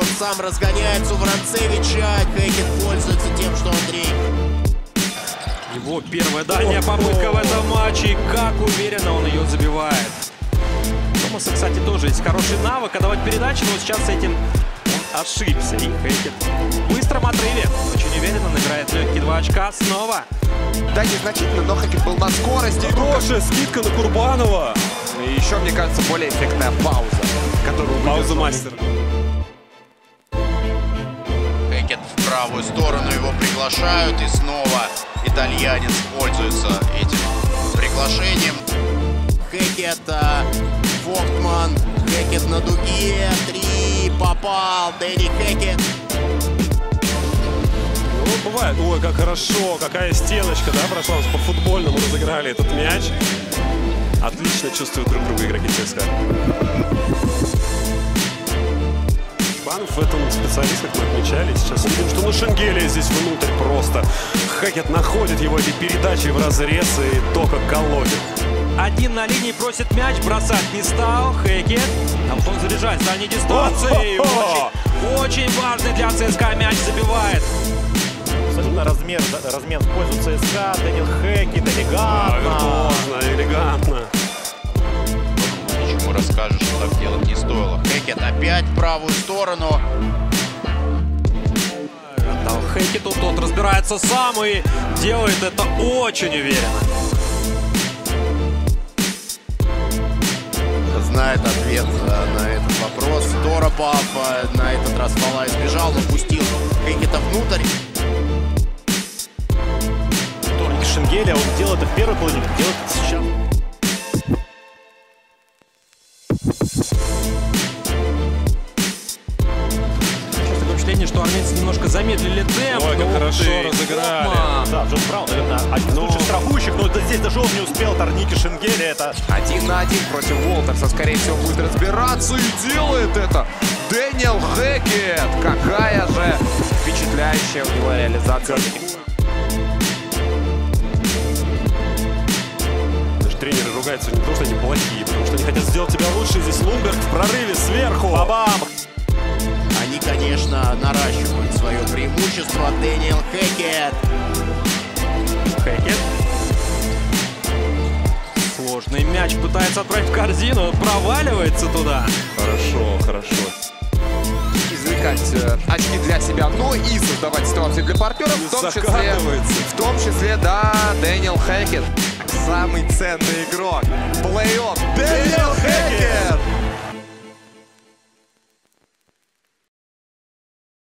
вот сам разгоняется у Воронцевича. Хейкет пользуется тем, что Андрей Его первая дальняя попытка в этом матче. И как уверенно он ее забивает. Томаса, кстати, тоже есть хороший навык отдавать передачи, но сейчас с этим он ошибся. И Хейкет в быстром отрыве. Очень уверенно набирает легкие два очка снова. Да, незначительно, но Хакет был на скорости. Хорошая скидка на Курбанова. И еще, мне кажется, более эффектная пауза, которую Пауза мастера. Правую сторону его приглашают. И снова итальянец пользуется этим приглашением. Хекет, а, Фоктман, Хекет на дуге, три, попал, Дэнни Хекет. Ну, бывает. Ой, как хорошо, какая стеночка, да, прошла. По футбольному разыграли этот мяч. Отлично чувствуют друг друга игроки ЦСКА. Банов в этом специалист, как мы отмечали. Сейчас видим, что ну Шенгелия здесь внутрь просто. Хакет находит его эти передачи в разрез и только колодит. Один на линии просит мяч, бросать не стал. Хейкет. Антон заряжает с дальней дистанции. Очень, очень важный для ЦСКА мяч забивает. Абсолютно размер, размен в пользу ЦСКА. Дэниел Хэкет, А, опять в правую сторону. Отдал Хейкету, тот разбирается сам и делает это очень уверенно. Знает ответ э, на этот вопрос. Торопов э, на этот раз фола избежал, но пустил Хекета внутрь. Турнир Шенгеля, он делал это в первой половине, делает это. Сейчас что армейцы немножко замедлили темп. Ой, как Ну, хорошо ты, разыграли. Фокман. Да, Джон Браун, наверное, один из лучших страхующих, но да здесь даже он не успел. Торники Шенгеля, это Один на один против Уолтерса, скорее всего, будет разбираться и делает это Дэниел Хекет. Какая же впечатляющая у него реализация. Даже тренеры ругаются не потому, что они плохие, потому что они хотят сделать тебя лучше. Здесь Лумберг в прорыве сверху. бабам. Конечно, наращивают свое преимущество. Дэниел Хекет. Хейкет. Сложный мяч пытается отправить в корзину, проваливается туда. Хорошо, хорошо. Извлекать э, очки для себя, но и создавать ситуации для партнеров, в том числе, в том числе, да, Дэниел Хэкетт. Самый ценный игрок. Плей-офф. Дэниел!